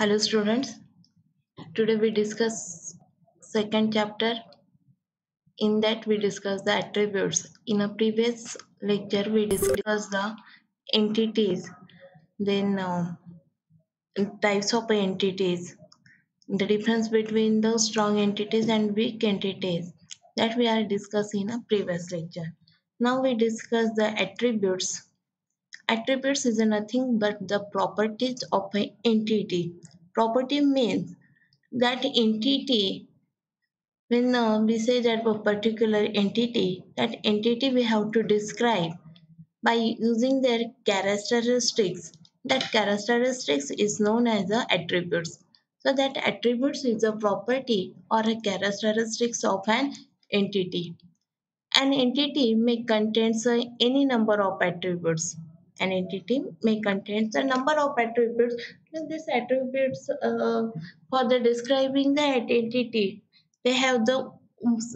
Hello students. Today we discuss second chapter. In that we discuss the attributes. In a previous lecture we discussed the entities, then uh, types of entities, the difference between the strong entities and weak entities that we are discussing in a previous lecture. Now we discuss the attributes Attributes is nothing but the properties of an entity. Property means that entity, when uh, we say that a particular entity, that entity we have to describe by using their characteristics. That characteristics is known as the attributes. So that attributes is a property or a characteristics of an entity. An entity may contain uh, any number of attributes an entity may contain a number of attributes. These attributes, uh, for the describing the entity, they have the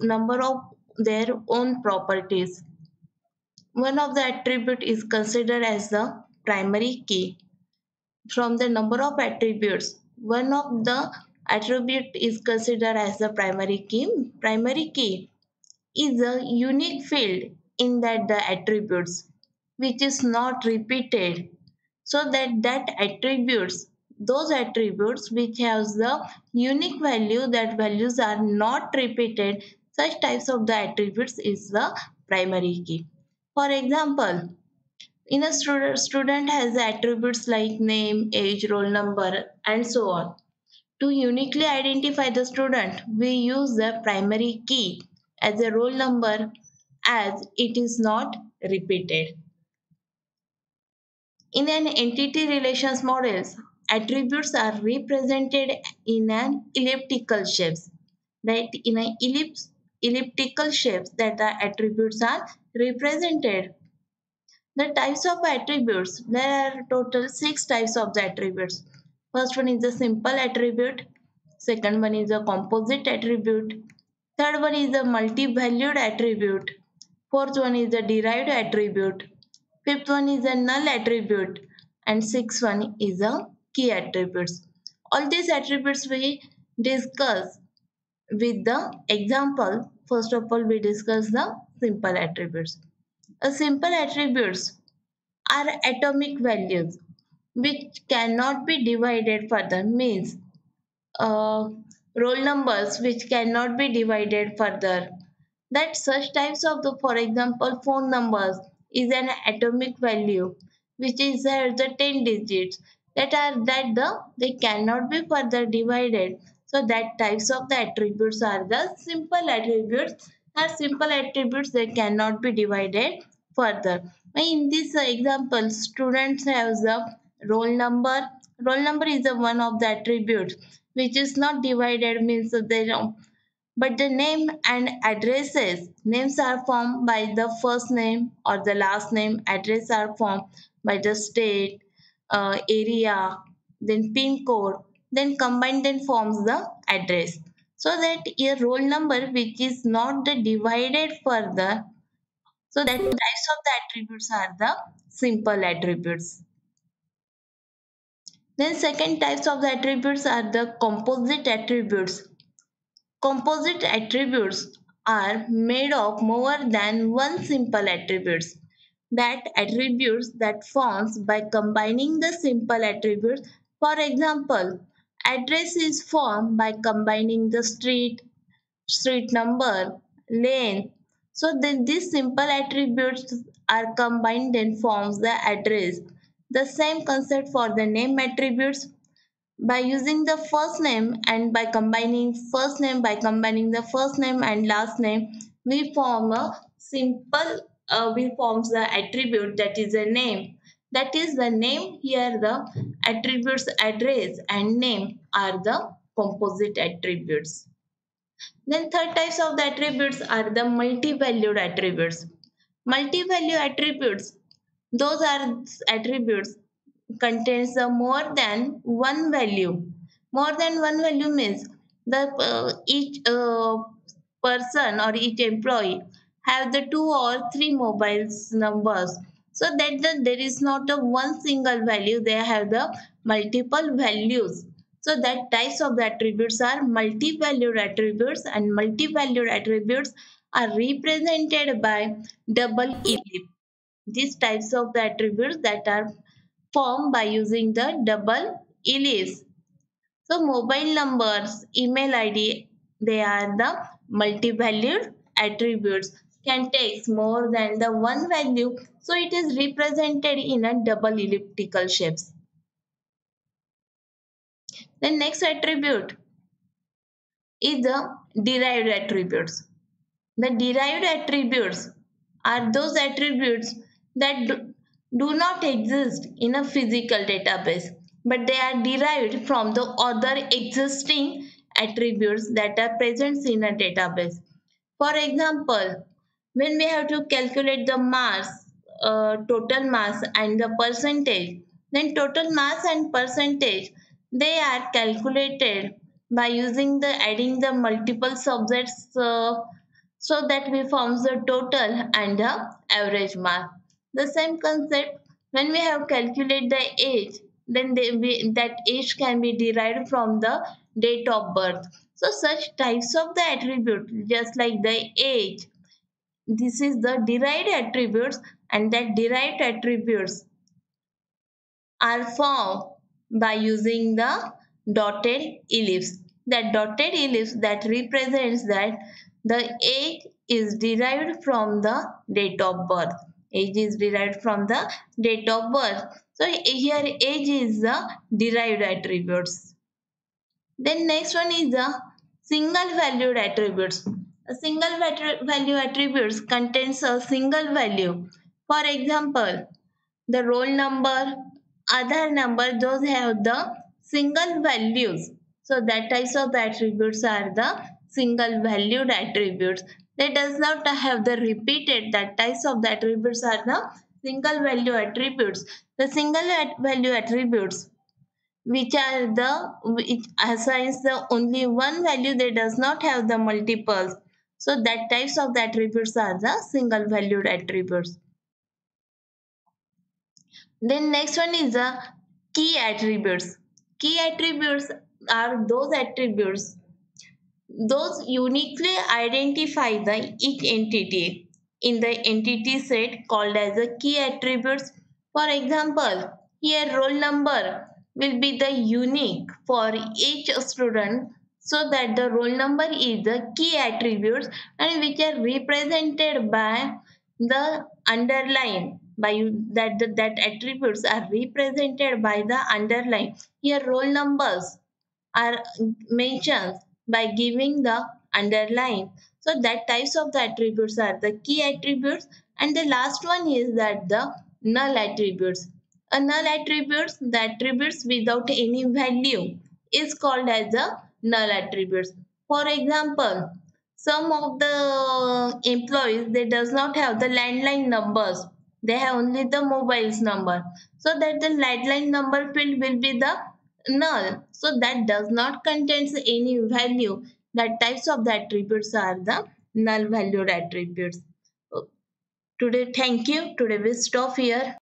number of their own properties. One of the attribute is considered as the primary key. From the number of attributes, one of the attribute is considered as the primary key. Primary key is a unique field in that the attributes which is not repeated. So that that attributes those attributes which has the unique value that values are not repeated such types of the attributes is the primary key. For example in a student student has attributes like name age roll number and so on. To uniquely identify the student we use the primary key as a roll number as it is not repeated in an entity relations models, attributes are represented in an elliptical shapes. Right? In an ellipse, elliptical shapes that the attributes are represented. The types of attributes, there are total six types of the attributes. First one is a simple attribute. Second one is a composite attribute. Third one is a multi-valued attribute. Fourth one is a derived attribute. Fifth one is a null attribute and sixth one is a key attributes. All these attributes we discuss with the example. First of all, we discuss the simple attributes. A simple attributes are atomic values which cannot be divided further means uh, roll numbers which cannot be divided further that such types of the for example phone numbers is an atomic value which is uh, the 10 digits that are that the they cannot be further divided. So that types of the attributes are the simple attributes are simple attributes they cannot be divided further. In this example students have the roll number. Roll number is the one of the attributes which is not divided means they don't but the name and addresses names are formed by the first name or the last name. Address are formed by the state uh, area then pin code then combined then forms the address. So that a roll number which is not the divided further so that types of the attributes are the simple attributes. Then second types of the attributes are the composite attributes Composite attributes are made of more than one simple attributes. That attributes that forms by combining the simple attributes. For example, address is formed by combining the street, street number, lane. So then these simple attributes are combined and forms the address. The same concept for the name attributes by using the first name and by combining first name by combining the first name and last name we form a simple uh, we forms the attribute that is a name. That is the name here the attributes address and name are the composite attributes. Then third types of the attributes are the multi-valued attributes. Multi-value attributes those are attributes contains uh, more than one value. More than one value means the uh, each uh, person or each employee have the two or three mobiles numbers so that the, there is not a one single value they have the multiple values So that types of the attributes are multi-valued attributes and multi-valued attributes are represented by double ellipse. These types of the attributes that are formed by using the double ellipse. So mobile numbers, email ID, they are the multi-valued attributes can take more than the one value. So it is represented in a double elliptical shapes. The next attribute is the derived attributes. The derived attributes are those attributes that do, not exist in a physical database but they are derived from the other existing attributes that are present in a database. For example, when we have to calculate the mass, uh, total mass and the percentage, then total mass and percentage, they are calculated by using the adding the multiple subjects uh, so that we forms the total and the average mass. The same concept when we have calculate the age, then they, that age can be derived from the date of birth. So such types of the attribute just like the age, this is the derived attributes and that derived attributes are formed by using the dotted ellipse. That dotted ellipse that represents that the age is derived from the date of birth. Age is derived from the date of birth. So here age is the derived attributes. Then next one is the single valued attributes. A single value attributes contains a single value. For example, the roll number, Aadhaar number, those have the single values. So that types of attributes are the single valued attributes. They does not have the repeated, that types of the attributes are the single value attributes. The single value attributes which are the which assigns the only one value they does not have the multiples so that types of the attributes are the single valued attributes. Then next one is the key attributes. Key attributes are those attributes those uniquely identify the each entity in the entity set called as the key attributes. For example, here roll number will be the unique for each student so that the roll number is the key attributes and which are represented by the underline by that that attributes are represented by the underline here roll numbers are mentioned by giving the underline so that types of the attributes are the key attributes and the last one is that the null attributes a null attributes the attributes without any value is called as the null attributes. For example, some of the employees they does not have the landline numbers. They have only the mobiles number. So that the landline number field will be the null. So that does not contains any value. That types of the attributes are the null valued attributes. Today, thank you. Today we stop here.